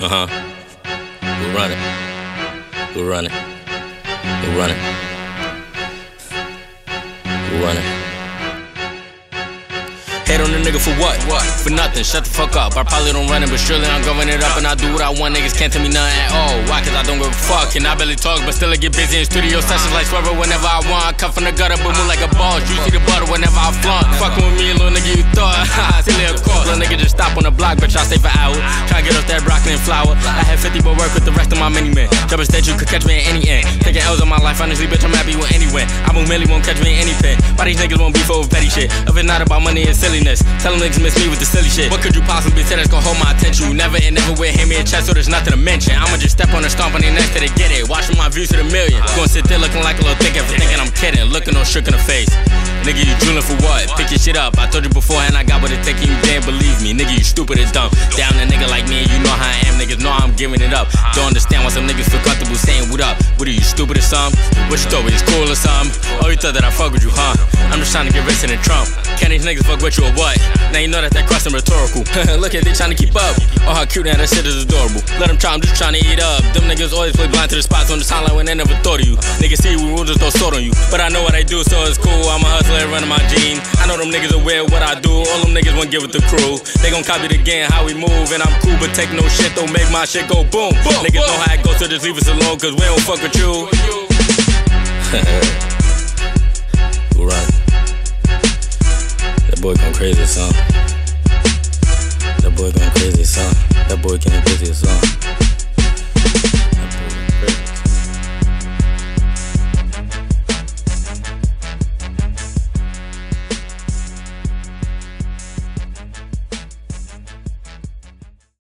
Uh huh. We'll run it. We'll run it. We'll run it. We'll run it. Hate on the nigga for what? What? For nothing. Shut the fuck up. I probably don't run it, but surely I'm going it up and I do what I want. Niggas can't tell me nothing at all. Why? Cause I don't give a fuck. And I barely talk, but still I get busy in studio sessions like Swervo whenever I want. I come from the gutter, but move like a boss. You see the butter whenever I flaunt. Fucking with me, little nigga, you thought. Silly, of course. Little nigga just stop on the block, bitch. I stay for hours. Try to get off that broccoli and flour. I had 50, but work with the rest of my mini men. Double state, you could catch me in any end. Taking L's on my life, honestly, bitch, I'm happy with any win. I move Millie, won't catch me in any pen. Why these niggas won't beef over petty shit? If it's not about money and silliness, tell them niggas miss me with the silly shit. What could you possibly say that's gonna hold my attention? You never and never will hand me a chest, so there's nothing to mention. I'ma just step on the stomp on the next to they get it. Watching my views to the million. Gonna sit there looking like a little thinking for thinking I'm kidding. Looking all shook in the face. Nigga, you drooling for what? Pick your shit up. I told you before, and I got what it take, you didn't believe me. Nigga, you stupid as dumb. Down a nigga like me, you know how I am. Know I'm giving it up. Don't understand why some niggas feel comfortable saying what up. What are you, stupid or something? What you thought was cool or something? Oh, you thought that I fuck with you, huh? I'm just trying to get rich in the Trump. Can these niggas fuck with you or what? Now you know that that question rhetorical. Look at they trying to keep up. Oh, how cute, and that shit is adorable. Let them try, I'm just trying to eat up. Them niggas always play blind to the spots on the timeline when they never thought of you. Niggas see we will just throw salt on you. But I know what I do, so it's cool. I'm a hustler running my jeans. All them niggas aware of what I do. All them niggas wanna get with the crew. They gon' copy the game, how we move. And I'm cool, but take no shit, don't make my shit go boom. boom niggas boom. know how it goes, so just leave us alone, cause we don't fuck with you. Who run? That boy gone crazy, son. That boy gone crazy, son. That boy getting crazy, son.